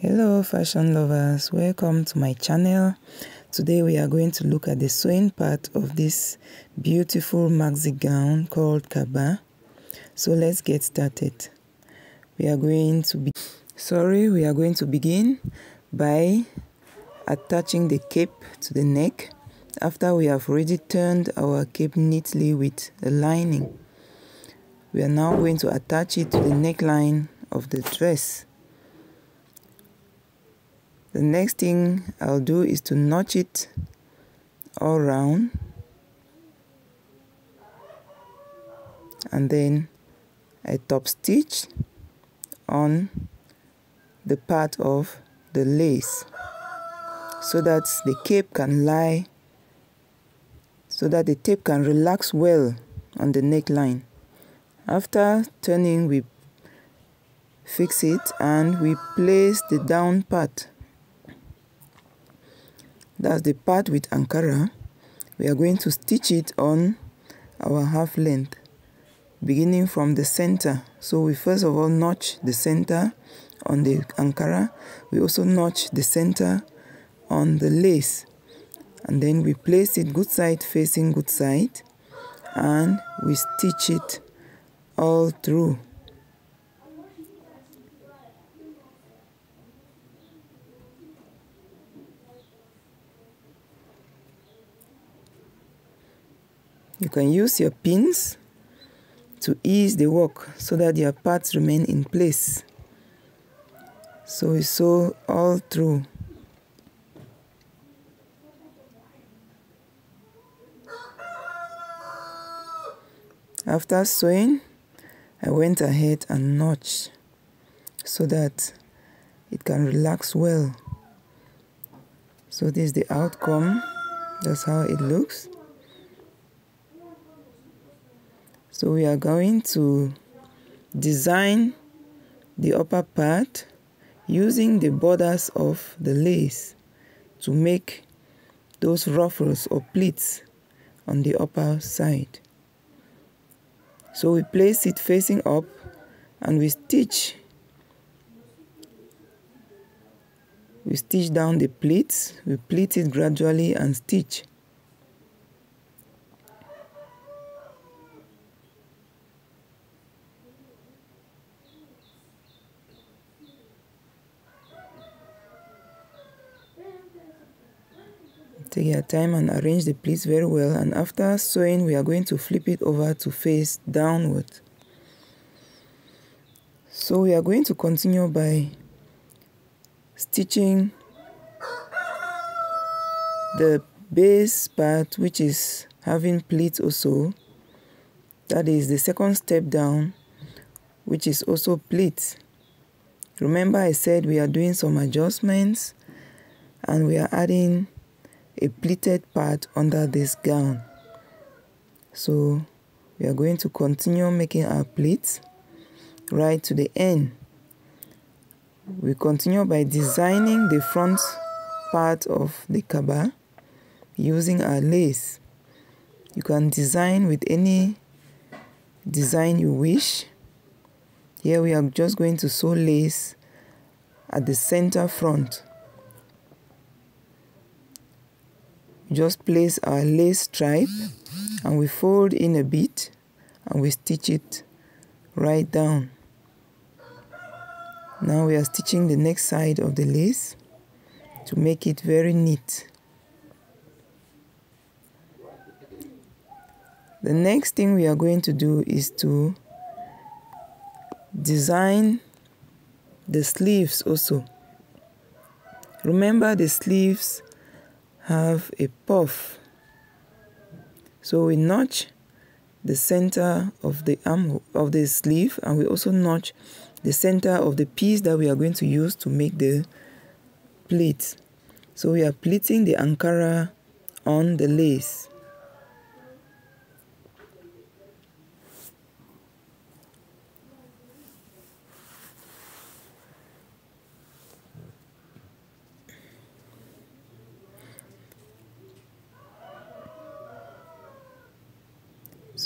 hello fashion lovers. Welcome to my channel. Today we are going to look at the sewing part of this beautiful maxi gown called kabba. So let's get started. We are going to be sorry we are going to begin by attaching the cape to the neck after we have already turned our cape neatly with the lining. We are now going to attach it to the neckline of the dress the next thing I'll do is to notch it all around and then I top stitch on the part of the lace so that the cape can lie so that the tape can relax well on the neckline. After turning we fix it and we place the down part that's the part with Ankara. We are going to stitch it on our half length beginning from the center. So we first of all notch the center on the Ankara. We also notch the center on the lace. And then we place it good side facing good side and we stitch it all through You can use your pins to ease the work so that your parts remain in place. So we sew all through. After sewing, I went ahead and notched so that it can relax well. So this is the outcome. That's how it looks. So we are going to design the upper part using the borders of the lace to make those ruffles or pleats on the upper side. So we place it facing up and we stitch we stitch down the pleats, we pleat it gradually and stitch. Take your time and arrange the pleats very well. And after sewing we are going to flip it over to face downward. So we are going to continue by stitching the base part which is having pleats also. That is the second step down which is also pleats. Remember I said we are doing some adjustments and we are adding a pleated part under this gown. So we are going to continue making our pleats right to the end. We continue by designing the front part of the kabba using our lace. You can design with any design you wish. Here we are just going to sew lace at the center front. Just place our lace stripe and we fold in a bit and we stitch it right down. Now we are stitching the next side of the lace to make it very neat. The next thing we are going to do is to design the sleeves also. Remember the sleeves have a puff. So we notch the center of the arm of the sleeve and we also notch the center of the piece that we are going to use to make the pleat. So we are pleating the Ankara on the lace.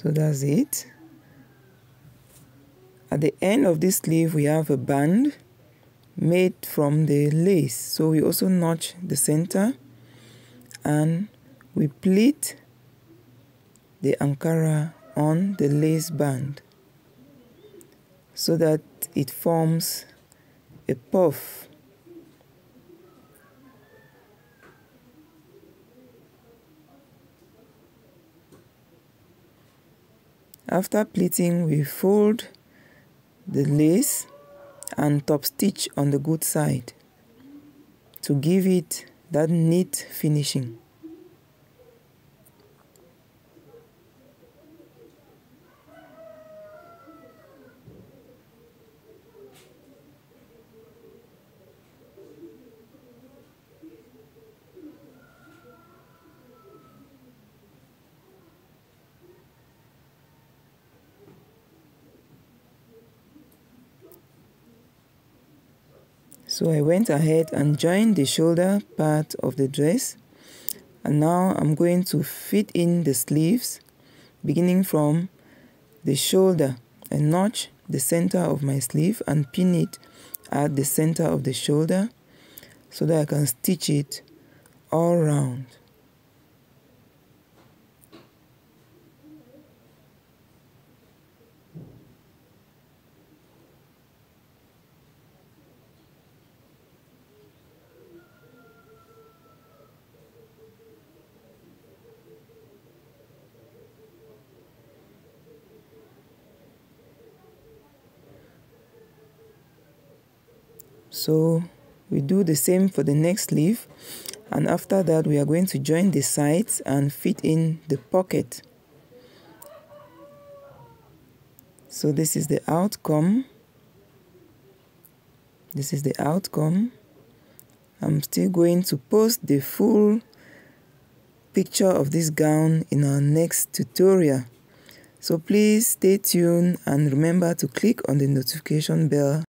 So that's it. At the end of this sleeve we have a band made from the lace. So we also notch the center and we pleat the Ankara on the lace band so that it forms a puff After pleating, we fold the lace and top stitch on the good side to give it that neat finishing. So I went ahead and joined the shoulder part of the dress and now I'm going to fit in the sleeves beginning from the shoulder and notch the center of my sleeve and pin it at the center of the shoulder so that I can stitch it all round. So we do the same for the next leaf. And after that we are going to join the sides and fit in the pocket. So this is the outcome. This is the outcome. I'm still going to post the full picture of this gown in our next tutorial. So please stay tuned and remember to click on the notification bell